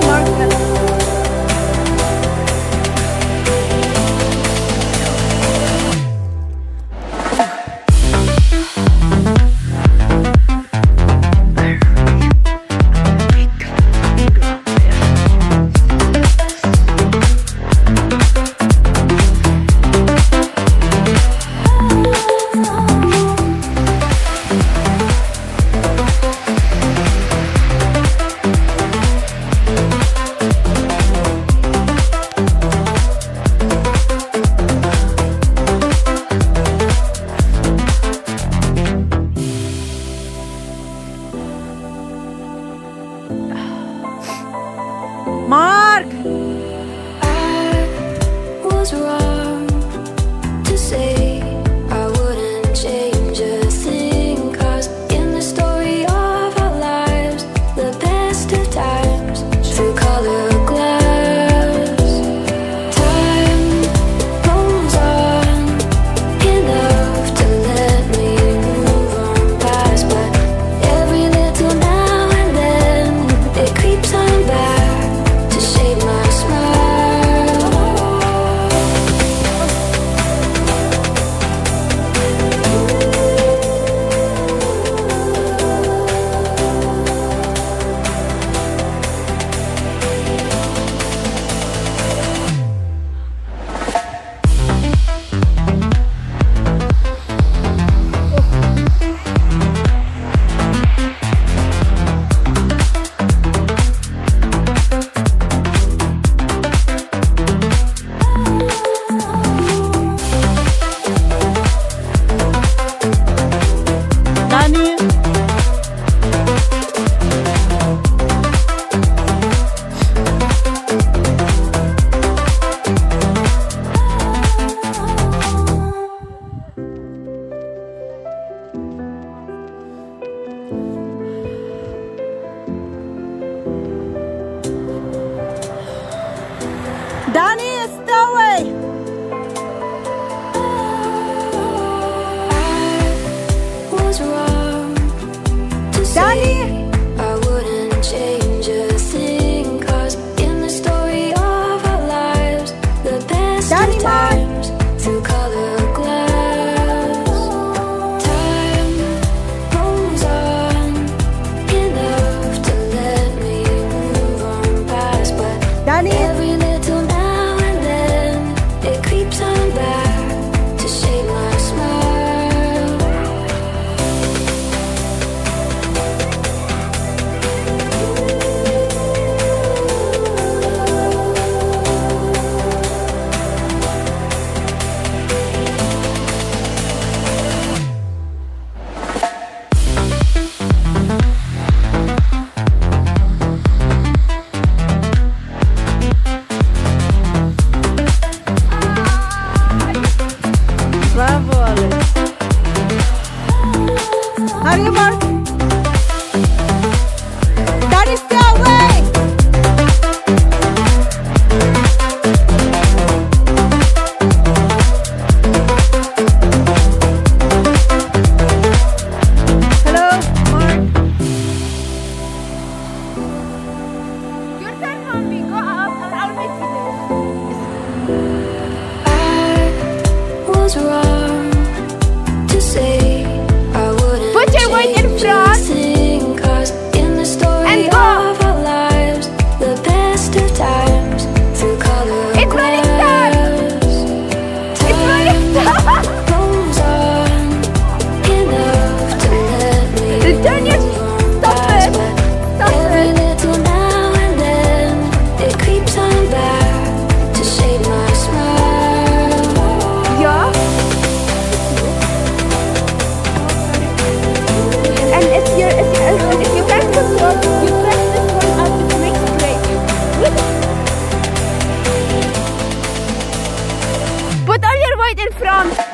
smart. Danny. Wrong Instagram.